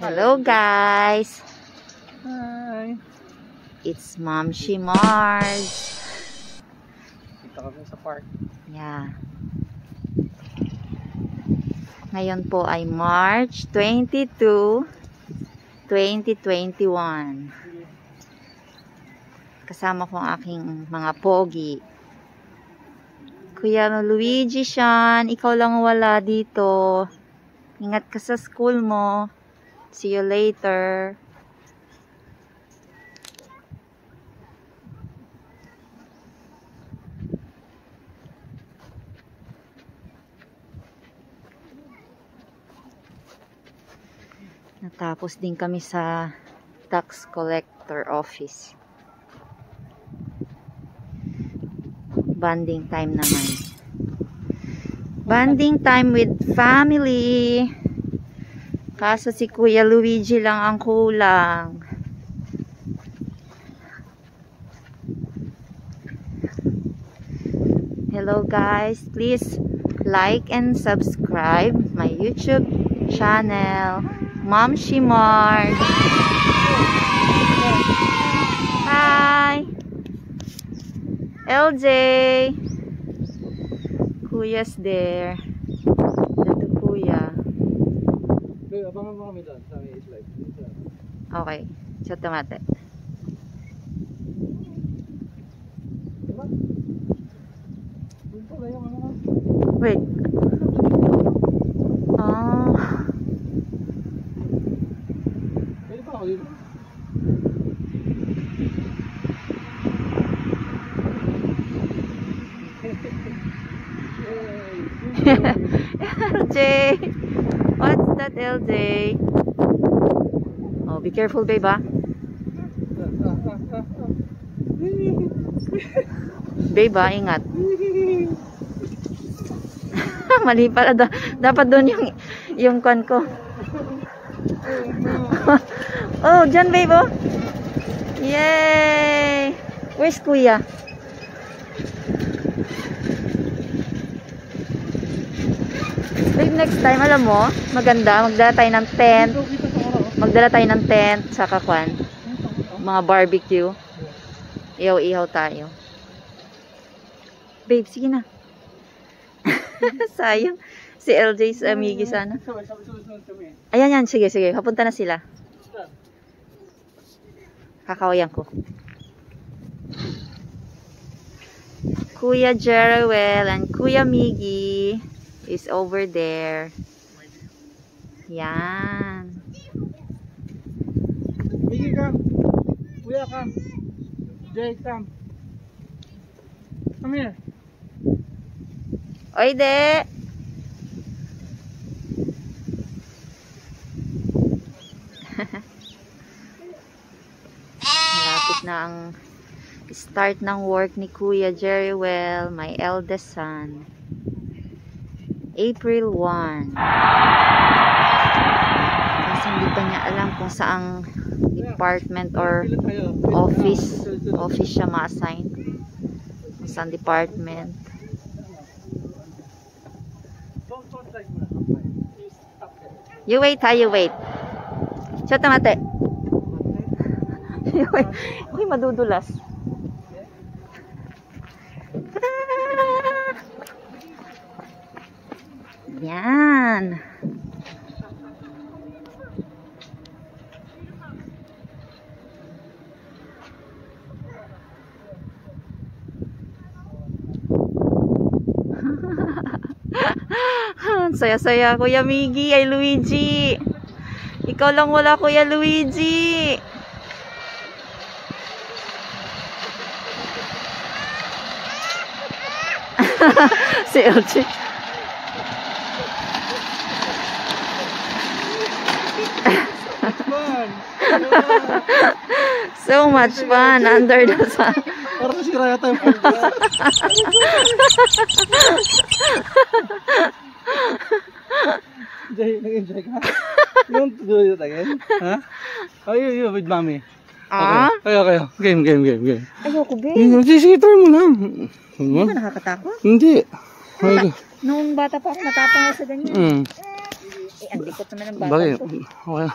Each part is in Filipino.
Hello guys! Hi! It's Mom She Mars. Dito kami sa park. Yeah. Ngayon po ay March 22, 2021. Kasama ko ang aking mga pogi. Kuya Luigi Sean, ikaw lang wala dito. Ingat ka sa school mo. See you later. Natapos din kami sa tax collector office. Banding time naman. Banding time with family. Kaso si Kuya Luigi lang ang kulang. Hello guys, please like and subscribe my YouTube channel. Mom Shimar. Hi. LJ. Kuya's there. Dito kuya. Babe, abangan mo kami doon sa may slide. Dito. Okay. Sa tomate. Diba? Ano. Wait. Ah. Pwede pa ako dito? LJ. What's that, LJ? Oh, be careful, babe, ah. Babe, ah, ingat. Mali pala. Da dapat doon yung, yung kon ko. oh, dyan, babe, oh. Yay! Where's kuya? Babe, next time, alam mo, maganda, magdala tayo ng tent. Dito kita sa araw. Magdala tayo ng tent, saka kwan, mga barbecue. Ihaw-ihaw tayo. Babe, sige na. Sayang. Si LJ sa amigi sana. Ayan yan, sige, sige. Papunta na sila. Kakawayan ko. Kuya Jerwell and Kuya Miggy is over there. Yan. Miggy, come. Kuya, come. Jay, come. Come here. Oy, de! Malapit na ang start ng work ni Kuya Jerrywell, my eldest son. April 1. Kasi hindi pa niya alam kung saang department or office office siya ma-assign. Saan department. You wait ha, you wait. Siya tamate. You. Uy, madudulas. Yan. Saya-saya, Kuya Miggy, ay Luigi. Ikaw lang wala, Kuya Luigi. si LG. So much fun under the sun. Para nasira yata yung. Jay, nag-enjoy ka? You want to do it again? Ha? Oh, you, you with mommy. Ah? Okay, kayo, kayo. Game, game, game, game. Ayoko, babe. Sige, sige, try mo lang. Hindi Ano? ba nakakatakot? Hindi. Okay. Noong bata pa ako, matapang ako sa ganyan. Mm. Eh, ang likot naman ng bata ko. Okay.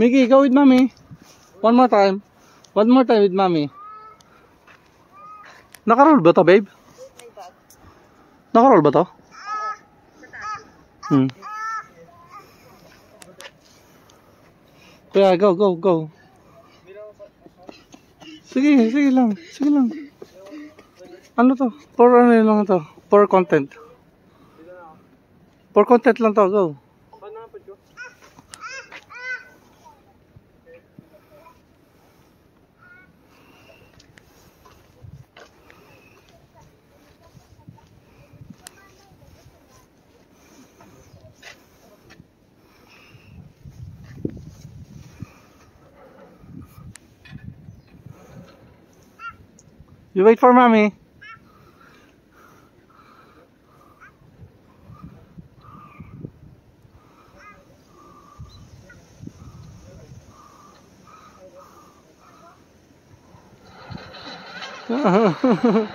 Mickey, go with mommy. One more time. One more time with mommy. Nakaroll ba to, babe? Nakaroll ba to? Hmm. Kaya, go, go, go. Sige, sige lang. Sige lang. Ano to? For ano lang to? For content. For content lang to, go. You wait for mommy.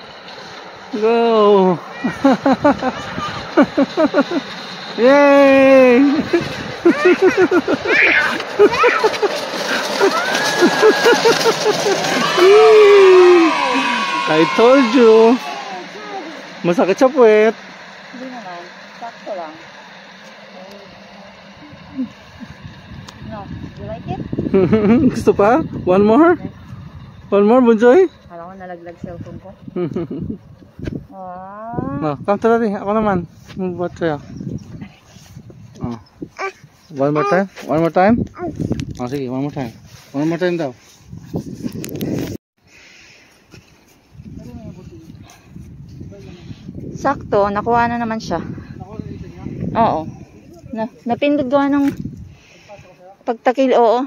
Go. Yay! I told you. Masakit sa puwet. Hindi naman. Sakto lang. No, you like it? Gusto pa? One more? One more, Bunjoy? Alam ko nalaglag cellphone ko. Wow. no, come to daddy. Ako naman. Buat sa'yo. Oh. One more time? One more time? Oh, sige, one more time. One more time daw. Sakto, nakuha na naman siya. Oo. Na, napindot gawa ng pagtakil, oo.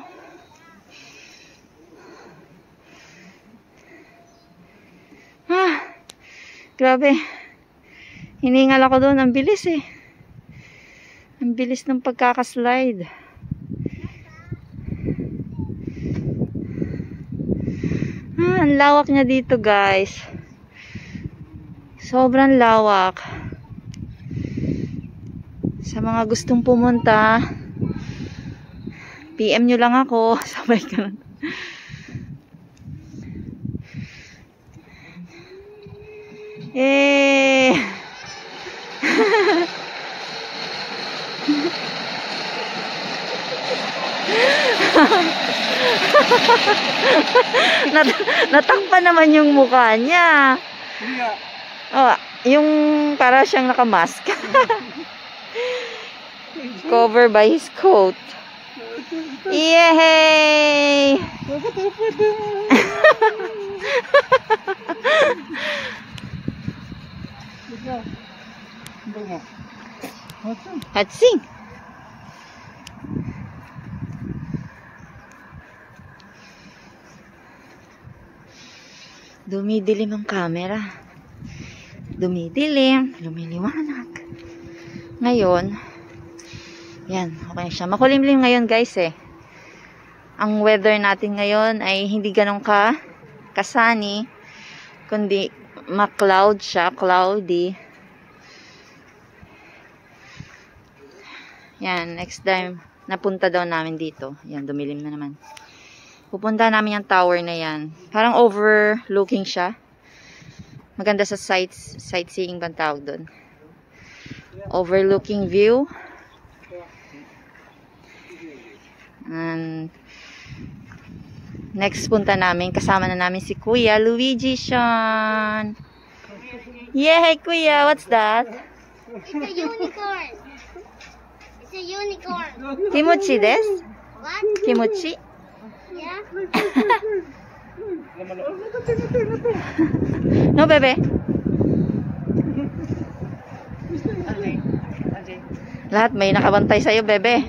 Ah, grabe. Hiningal ako doon. Ang bilis eh. Ang bilis ng pagkakaslide. Ah, ang lawak niya dito guys. Sobrang lawak. Sa mga gustong pumunta, PM nyo lang ako. Sabay ka lang. Eh. Nat natakpan naman yung mukha niya. Oh, yung para siyang nakamask. Cover by his coat. Yay! Let's sing. Dumidilim ang camera. Dumidilim, lumiliwanag. Ngayon, yan, okay siya. Makulimlim ngayon guys eh. Ang weather natin ngayon ay hindi ganun ka kasani, kundi ma-cloud siya, cloudy. Yan, next time, napunta daw namin dito. Yan, dumilim na naman. Pupunta namin yung tower na yan. Parang overlooking siya. Maganda sa sights, sightseeing bang tawag doon. Overlooking view. And next punta namin, kasama na namin si Kuya Luigi Sean. Yay, Kuya! What's that? It's a unicorn. It's a unicorn. Kimochi des? What? Kimochi? Yeah? No, bebe? Lahat may nakabantay sa'yo, bebe.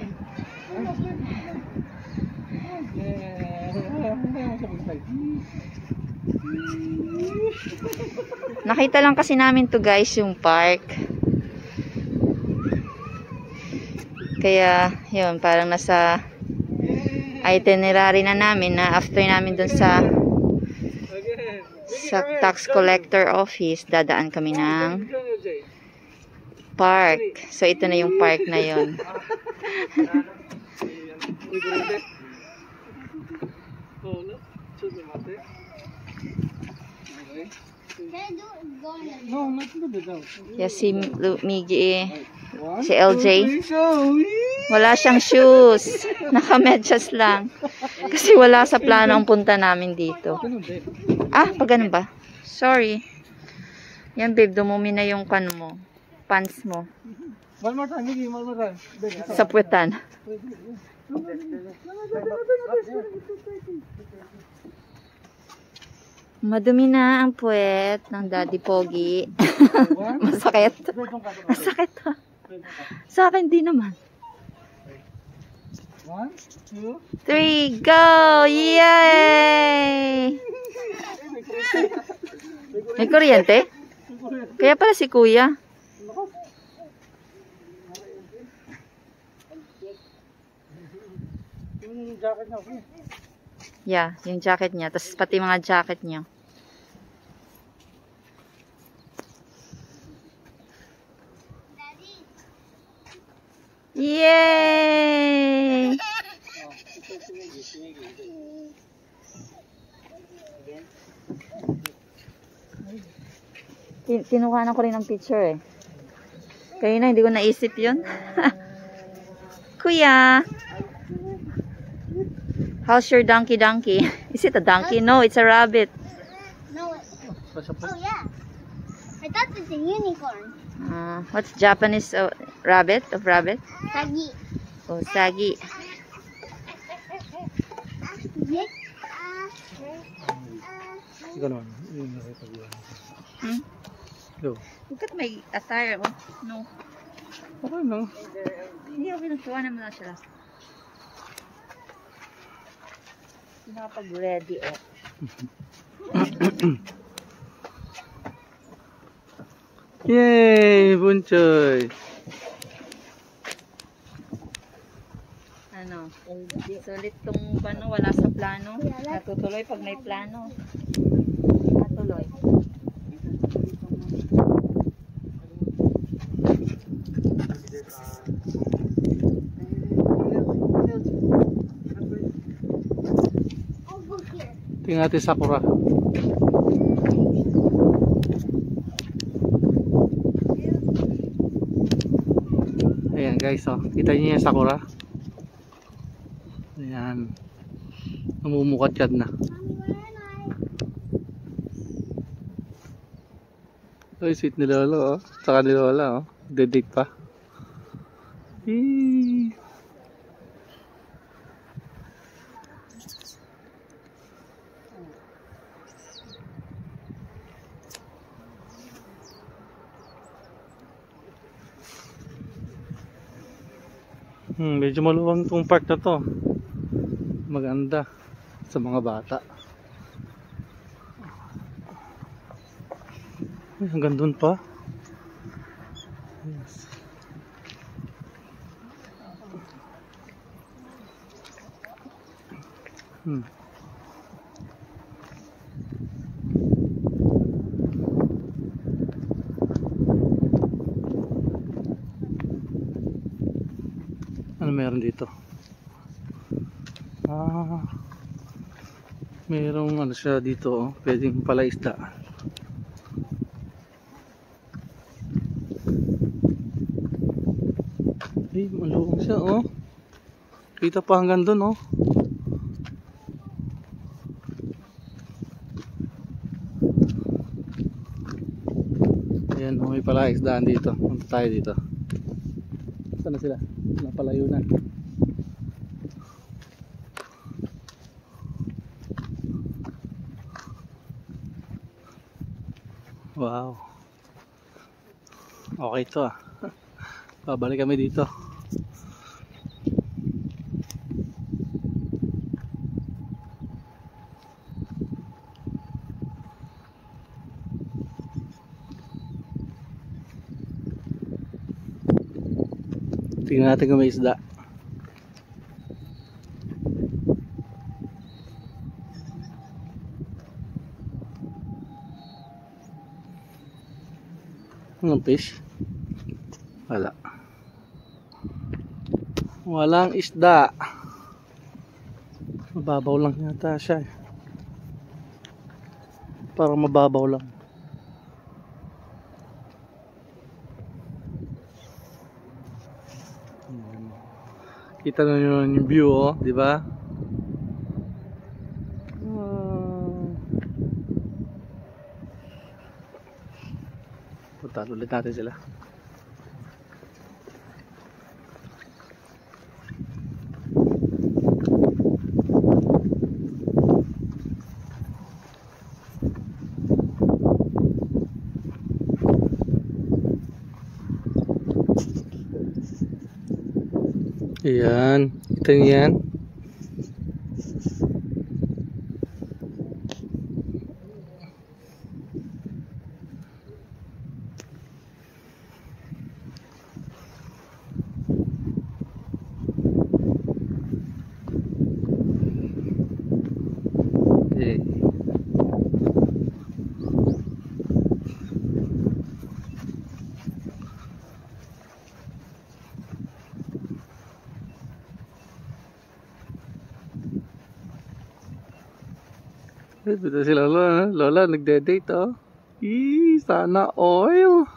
Nakita lang kasi namin to guys, yung park. Kaya, yun, parang nasa itinerary na namin na after namin dun sa sa tax collector office, dadaan kami ng park. So, ito na yung park na yon. Down. Yes, si eh. One, Si LJ. Wala siyang shoes. Nakamedyas lang. Kasi wala sa plano ang punta namin dito. Ah, pag ganun ba? Sorry. Yan babe, dumumi na yung kan mo. Pants mo. One more time, Miggy, one more time. Sa puwetan. Madumi na ang puwet ng Daddy Pogi. Masakit. Masakit ha. Sa akin di naman. One, two, Three, go! Yay! May kuryente? Kaya pala si kuya. Yeah, yung jacket niya. Tapos pati mga jacket niya. Yay! Tin- Tinukuhanan ko rin ng picture eh. Kanina hindi ko naisip yun. Kuya! How's your donkey donkey? Is it a donkey? No, it's a rabbit. No. Oh yeah. I thought it's a unicorn. Uh, what's Japanese uh, rabbit? Of rabbit? Sagi. Oh, sagi. Hmm? Go. Look at my attire. Oh, no. Okay no. Hindi ako pinagkawa naman na sila. Hindi nakapag-ready eh. Yay! Bunchoy! Ano? Sulit tong ano, wala sa plano. Natutuloy pag may plano. Natuloy. Tingnan natin Sakura. Ayan guys, oh. kita niyo yung Sakura? Ayan. Namumukat yan na. Ay, sweet ni Lolo, oh. Saka ni Lola, oh. Dedate pa. Eee. Hmm, medyo maluwang tong park na to. Maganda sa mga bata. Ay, hanggang dun pa. Ano meron dito? Ah, merong ano siya dito, oh, pwedeng palaisda. Ay, maluwang siya, oh. Kita pa hanggang doon, oh. Ayan, oh, may palaisdaan dito. Punta tayo dito. Saan na sila? Napalayo na. Wow. Okay to ah. Babalik kami dito. Tingnan natin kung may isda. Anong fish? Wala. Walang isda. Mababaw lang yata siya eh. Parang mababaw lang. Kita na nyo yung view oh, di ba? Wow. Punta ulit natin sila. Ayan. Kita niyo yan? Eh. Ito si Lola. Lola nagde-date oh. Eee, sana oil.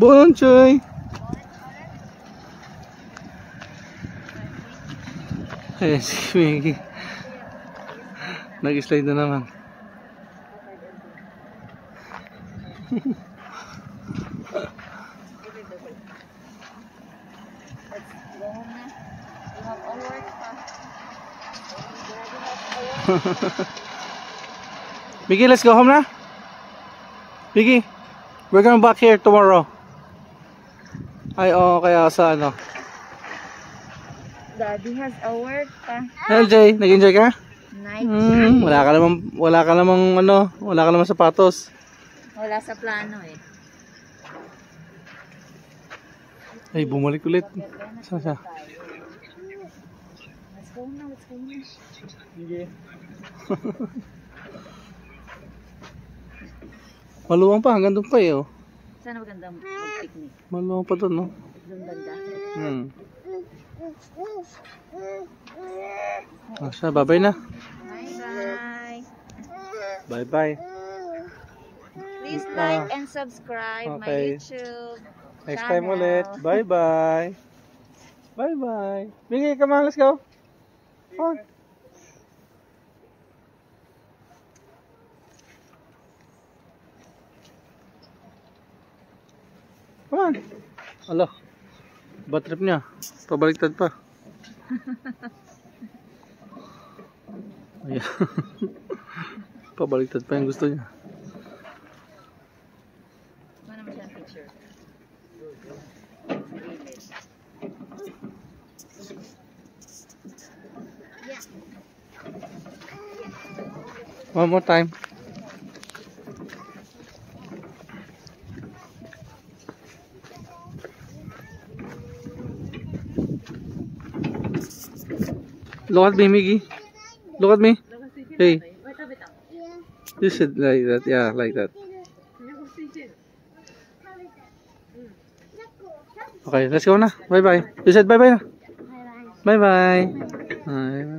Bonchoy! Ayan si Mickey. Nag-slide na naman. Mickey, let's go home na. Mickey, we're going back here tomorrow. Ay, oo, kaya sa ano. Daddy has a work pa. LJ, nag-enjoy ka? Night. Hmm, wala ka namang, wala ka namang ano, wala ka namang sapatos. Wala sa plano eh. Ay, bumalik ulit. Saan siya? Let's go na, let's go na. Maluwang pa, hanggang doon pa eh, oh. Sana maganda mag-picnic. Maluwang pa doon, no? Doon banda. Hmm. Ah, siya, bye-bye na. Bye-bye. Bye-bye. Please like and subscribe my. YouTube. Next time Channel. ulit. Bye-bye. Bye-bye. Bigay, come on, let's go. On. Alo. Bad trip niya. Pabaliktad pa. Ayan. Pabaliktad pa yung gusto niya. Naman? One more time. Look at me, Miggy. Look at me. Hey. You said like that. Yeah, like that. Okay, let's go na. Bye bye. You said bye bye na. Bye bye.